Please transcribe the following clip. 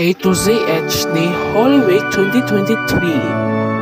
A to Z HD Holy 2023